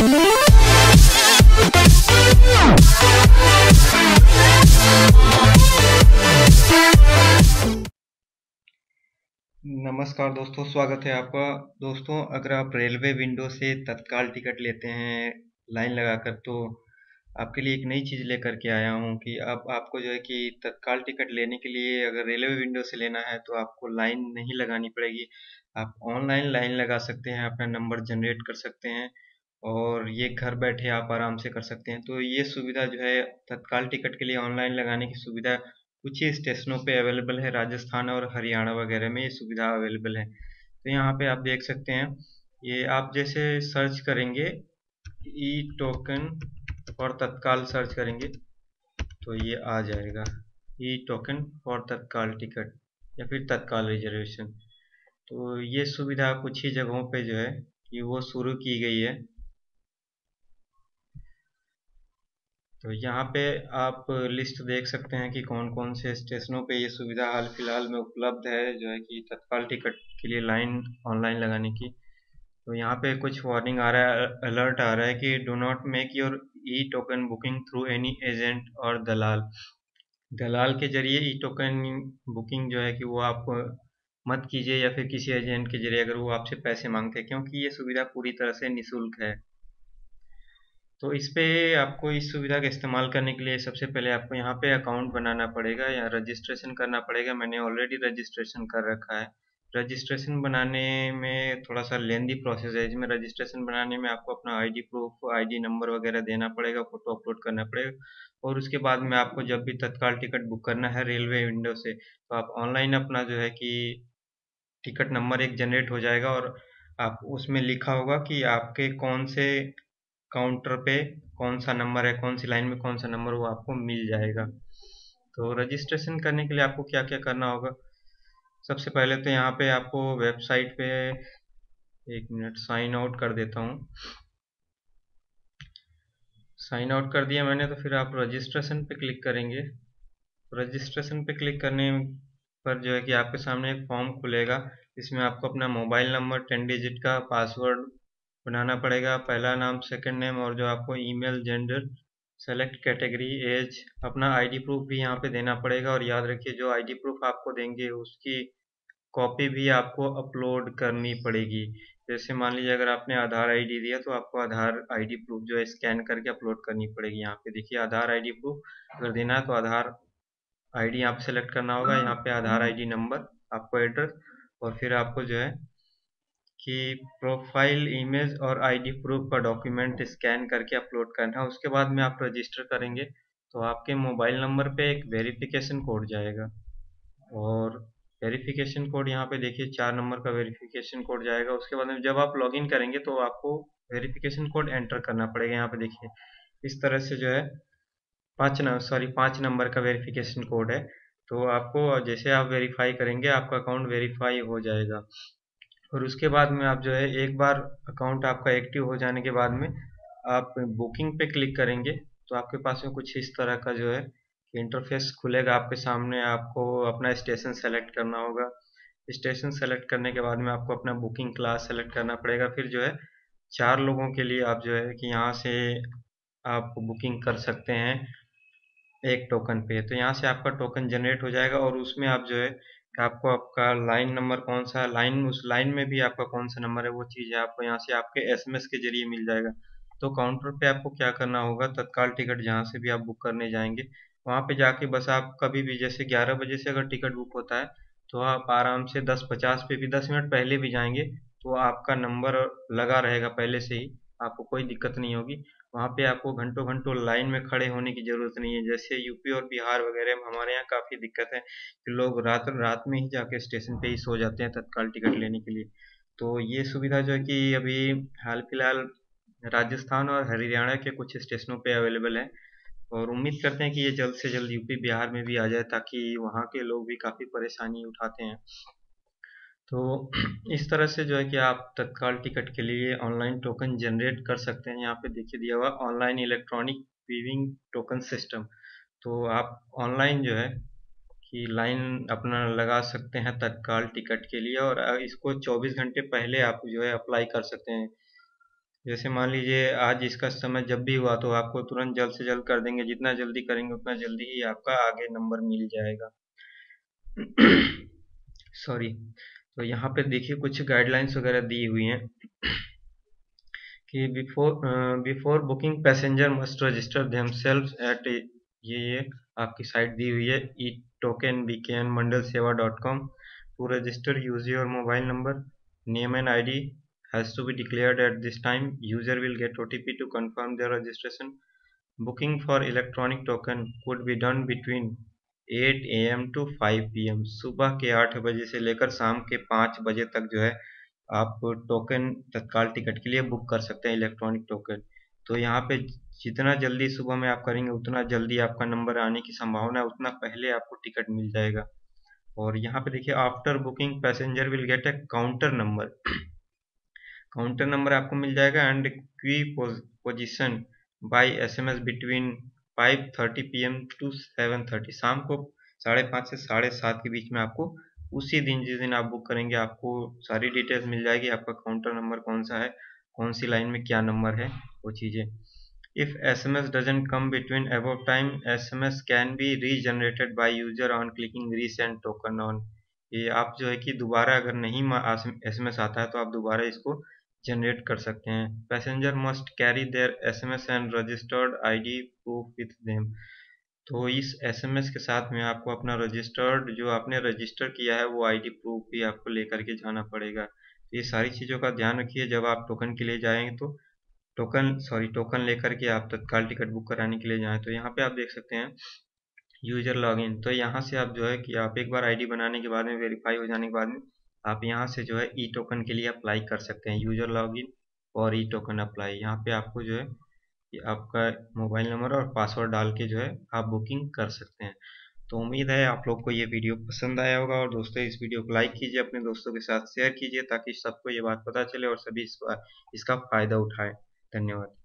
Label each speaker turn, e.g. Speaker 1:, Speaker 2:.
Speaker 1: नमस्कार दोस्तों, स्वागत है आपका। दोस्तों, अगर आप रेलवे विंडो से तत्काल टिकट लेते हैं लाइन लगाकर तो आपके लिए एक नई चीज़ लेकर के आया हूँ कि अब आपको जो है कि तत्काल टिकट लेने के लिए अगर रेलवे विंडो से लेना है तो आपको लाइन नहीं लगानी पड़ेगी। आप ऑनलाइन लाइन लगा सकते हैं, अपना नंबर जनरेट कर सकते हैं। और ये घर बैठे आप आराम से कर सकते हैं। तो ये सुविधा जो है, तत्काल टिकट के लिए ऑनलाइन लगाने की सुविधा कुछ ही स्टेशनों पे अवेलेबल है, राजस्थान और हरियाणा वगैरह में ये सुविधा अवेलेबल है। तो यहाँ पे आप देख सकते हैं, ये आप जैसे सर्च करेंगे E token for Tatkal search करेंगे तो ये आ जाएगा। E token for Tatkal ticket या फिर तत्काल रिजर्वेशन। तो ये सुविधा कुछ ही जगहों पे जो है, कि वो शुरू की गई है। तो यहाँ पे आप लिस्ट देख सकते हैं कि कौन कौन से स्टेशनों पे ये सुविधा हाल फ़िलहाल में उपलब्ध है, जो है कि तत्काल टिकट के लिए लाइन ऑनलाइन लगाने की। तो यहाँ पे कुछ वार्निंग आ रहा है अलर्ट आ रहा है कि do not make your E token booking through any agent और दलाल। दलाल के ज़रिए ई टोकन बुकिंग जो है कि वो आप मत कीजिए या फिर किसी एजेंट के ज़रिए अगर वो आपसे पैसे मांगते हैं, क्योंकि ये सुविधा पूरी तरह से निःशुल्क है। तो इस पे आपको इस सुविधा का इस्तेमाल करने के लिए सबसे पहले आपको यहाँ पे अकाउंट बनाना पड़ेगा या रजिस्ट्रेशन करना पड़ेगा। मैंने ऑलरेडी रजिस्ट्रेशन कर रखा है। रजिस्ट्रेशन बनाने में थोड़ा सा लेंदी प्रोसेस है। इसमें रजिस्ट्रेशन बनाने में आपको अपना आईडी प्रूफ आईडी नंबर वगैरह देना पड़ेगा फ़ोटो अपलोड करना पड़ेगा। और उसके बाद में आपको जब भी तत्काल टिकट बुक करना है रेलवे विंडो से तो आप ऑनलाइन अपना जो है कि टिकट नंबर एक जनरेट हो जाएगा और आप उसमें लिखा होगा कि आपके कौन से काउंटर पे कौन सा नंबर है, कौन सी लाइन में कौन सा नंबर वो आपको मिल जाएगा। तो रजिस्ट्रेशन करने के लिए आपको क्या क्या करना होगा? सबसे पहले तो यहाँ पे आपको वेबसाइट पे एक मिनट, साइन आउट कर देता हूँ। साइन आउट कर दिया मैंने तो फिर आप रजिस्ट्रेशन पे क्लिक करेंगे। रजिस्ट्रेशन पे क्लिक करने पर जो है कि आपके सामने एक फॉर्म खुलेगा। इसमें आपको अपना मोबाइल नंबर, टेन डिजिट का पासवर्ड बनाना पड़ेगा। पहला नाम सेकंड नेम और जो आपको email gender select category age अपना आईडी प्रूफ भी यहाँ पे देना पड़ेगा और याद रखिए, जो आईडी प्रूफ आपको देंगे, उसकी कॉपी भी आपको अपलोड करनी पड़ेगी। जैसे मान लीजिए, अगर आपने आधार आईडी दिया तो आपको आधार आईडी प्रूफ जो है स्कैन करके अपलोड करनी पड़ेगी यहाँ पे। देखिए, आधार आईडी प्रूफ अगर देना है तो आधार आईडी यहाँ सेलेक्ट करना होगा। यहाँ पे आधार आईडी नंबर आपको एड्रेस और फिर आपको जो है कि प्रोफ़ाइल इमेज और आईडी प्रूफ का डॉक्यूमेंट स्कैन करके अपलोड करना है। उसके बाद में आप रजिस्टर करेंगे तो आपके मोबाइल नंबर पे एक वेरिफिकेशन कोड जाएगा। और वेरिफिकेशन कोड यहाँ पे देखिए, चार नंबर का वेरिफिकेशन कोड जाएगा। उसके बाद में जब आप लॉगिन करेंगे तो आपको वेरिफिकेशन कोड एंटर करना पड़ेगा यहाँ पे देखिए। इस तरह से जो है, पाँच नंबर सॉरी पाँच नंबर का वेरिफिकेशन कोड है। तो आपको जैसे आप वेरीफाई करेंगे, आपका अकाउंट वेरीफाई हो जाएगा। और उसके बाद में आप जो है, एक बार अकाउंट आपका एक्टिव हो जाने के बाद में आप बुकिंग पे क्लिक करेंगे तो आपके पास में कुछ इस तरह का जो है इंटरफेस खुलेगा आपके सामने, आपको अपना स्टेशन सेलेक्ट करना होगा। स्टेशन सेलेक्ट करने के बाद में आपको अपना बुकिंग क्लास सेलेक्ट करना पड़ेगा। फिर जो है, चार लोगों के लिए आप जो है कि यहाँ से आप बुकिंग कर सकते हैं एक टोकन पे। तो यहाँ से आपका टोकन जनरेट हो जाएगा और उसमें आप जो है आपको आपका लाइन नंबर कौन सा है? लाइन, उस लाइन में भी आपका कौन सा नंबर है, वो चीज़ है, आपको यहाँ से आपके एसएमएस के ज़रिए मिल जाएगा। तो काउंटर पे आपको क्या करना होगा? तत्काल टिकट जहाँ से भी आप बुक करने जाएँगे, वहाँ पे जाके बस आप कभी भी, जैसे ग्यारह बजे से अगर टिकट बुक होता है तो आप आराम से दस पचास पे भी, दस मिनट पहले भी जाएँगे तो आपका नंबर लगा रहेगा पहले से ही। आपको कोई दिक्कत नहीं होगी। वहाँ पे आपको घंटों घंटों लाइन में खड़े होने की ज़रूरत नहीं है। जैसे यूपी और बिहार वगैरह में हमारे यहाँ काफ़ी दिक्कत है कि लोग रात रात में ही जाके स्टेशन पे ही सो जाते हैं तत्काल टिकट लेने के लिए। तो ये सुविधा जो है कि अभी हाल फ़िलहाल राजस्थान और हरियाणा के कुछ स्टेशनों पर अवेलेबल है और उम्मीद करते हैं कि ये जल्द से जल्द यूपी, बिहार में भी आ जाए ताकि वहाँ के लोग भी काफ़ी परेशानी उठाते हैं। तो इस तरह से जो है कि आप तत्काल टिकट के लिए ऑनलाइन टोकन जनरेट कर सकते हैं। यहाँ पे देखिए दिया हुआ online electronic weaving token system. तो आप ऑनलाइन जो है कि लाइन अपना लगा सकते हैं तत्काल टिकट के लिए और इसको 24 घंटे पहले आप जो है अप्लाई कर सकते हैं। जैसे मान लीजिए आज इसका समय जब भी हुआ तो आपको तुरंत जल्द से जल्द कर देंगे। जितना जल्दी करेंगे उतना जल्दी ही आपका आगे नंबर मिल जाएगा। सॉरी। तो यहाँ पे देखिए कुछ गाइडलाइंस वगैरह दी हुई हैं कि before before booking passenger must register themselves at ये ये आपकी साइट दी हुई है E token B K N Mandal Seva dot com to register use your mobile number name and I D has to be declared at this time. User will get OTP to registration booking for electronic token electronic token could be done between 8 am to 5 pm. सुबह के आठ बजे से लेकर शाम के 5 बजे तक जो है, आप टोकन तत्काल टिकट के लिए बुक कर सकते हैं इलेक्ट्रॉनिक टोकन तो यहाँ पे जितना जल्दी सुबह में आप करेंगे, उतना जल्दी आपका नंबर आने की संभावना है, उतना पहले आपको टिकट मिल जाएगा और यहाँ पे देखिए after booking passenger will get a counter number counter number आपको मिल जाएगा and queue position by S M S between five thirty P M to seven thirty शाम को साढ़े पाँच से साढ़े सात के बीच में आपको उसी दिन जिस दिन आप बुक करेंगे, आपको सारी डिटेल्स मिल जाएगी। आपका काउंटर नंबर कौन सा है, कौन सी लाइन में क्या नंबर है, वो चीज़ें। If S M S doesn't come between above time S M S can be regenerated by user on clicking recent token on ये आप जो है कि दोबारा अगर नहीं एस एम एस आता है तो आप दोबारा इसको जनरेट कर सकते हैं। Passenger must carry their SMS and registered ID proof with them तो इस एसएमएस के साथ में आपको अपना रजिस्टर्ड जो आपने रजिस्टर किया है, वो आईडी प्रूफ भी आपको लेकर के जाना पड़ेगा। तो ये सारी चीज़ों का ध्यान रखिए। जब आप टोकन के लिए जाएँगे तो टोकन सॉरी टोकन लेकर के आप तत्काल टिकट बुक कराने के लिए जाएँ। तो यहाँ पे आप देख सकते हैं यूज़र लॉगिन तो यहाँ से आप जो है कि आप एक बार आईडी बनाने के बाद में वेरीफाई हो जाने के बाद में आप यहाँ से जो है ई टोकन के लिए अप्लाई कर सकते हैं यूज़र लॉगिन और ई टोकन अप्लाई यहाँ पे आपको जो है कि आपका मोबाइल नंबर और पासवर्ड डाल के जो है आप बुकिंग कर सकते हैं। तो उम्मीद है आप लोग को ये वीडियो पसंद आया होगा और दोस्तों, इस वीडियो को लाइक कीजिए, अपने दोस्तों के साथ शेयर कीजिए ताकि सबको ये बात पता चले और सभी इस इसका फ़ायदा उठाएँ। धन्यवाद।